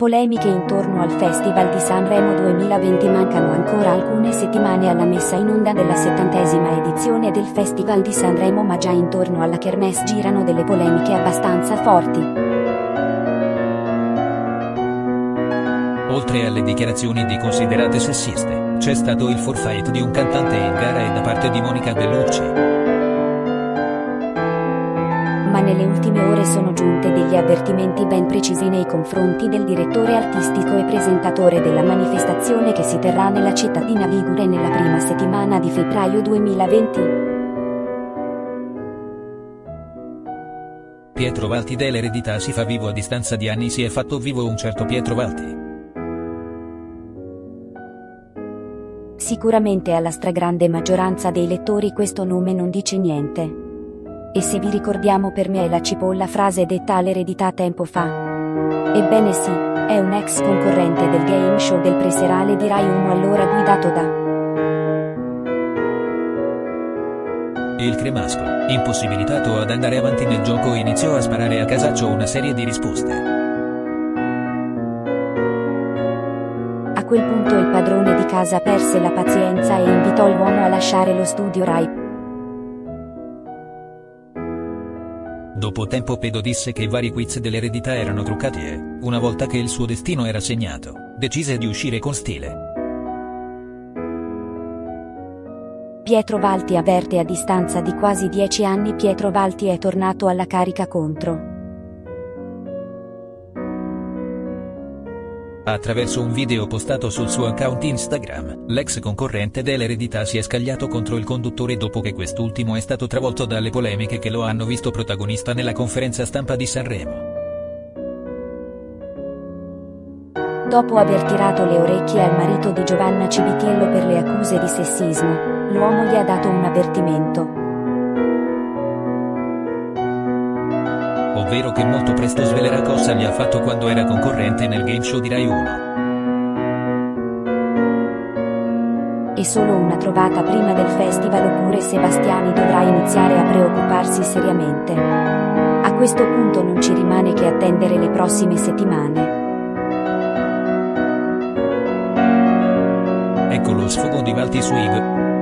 Polemiche intorno al Festival di Sanremo 2020 mancano ancora alcune settimane alla messa in onda della settantesima edizione del Festival di Sanremo ma già intorno alla Kermesse girano delle polemiche abbastanza forti. Oltre alle dichiarazioni di considerate sessiste, c'è stato il forfait di un cantante in gara e da parte di Monica Bellucci ma nelle ultime ore sono giunte degli avvertimenti ben precisi nei confronti del direttore artistico e presentatore della manifestazione che si terrà nella cittadina Ligure nella prima settimana di febbraio 2020. Pietro Valti dell'eredità si fa vivo a distanza di anni si è fatto vivo un certo Pietro Valti. Sicuramente alla stragrande maggioranza dei lettori questo nome non dice niente. E se vi ricordiamo per me è la cipolla frase detta all'eredità tempo fa. Ebbene sì, è un ex concorrente del game show del preserale di Rai 1 allora guidato da... Il cremasco, impossibilitato ad andare avanti nel gioco iniziò a sparare a casaccio una serie di risposte. A quel punto il padrone di casa perse la pazienza e invitò l'uomo a lasciare lo studio Rai. Dopo tempo Pedo disse che i vari quiz dell'eredità erano truccati e, una volta che il suo destino era segnato, decise di uscire con stile. Pietro Valti avverte a distanza di quasi dieci anni Pietro Valti è tornato alla carica contro. Attraverso un video postato sul suo account Instagram, l'ex concorrente dell'eredità si è scagliato contro il conduttore dopo che quest'ultimo è stato travolto dalle polemiche che lo hanno visto protagonista nella conferenza stampa di Sanremo. Dopo aver tirato le orecchie al marito di Giovanna Civitiello per le accuse di sessismo, l'uomo gli ha dato un avvertimento. Ovvero che molto presto svelerà cosa gli ha fatto quando era concorrente nel game show di Rai 1. E solo una trovata prima del festival oppure Sebastiani dovrà iniziare a preoccuparsi seriamente. A questo punto non ci rimane che attendere le prossime settimane. Ecco lo sfogo di Valti su Ig.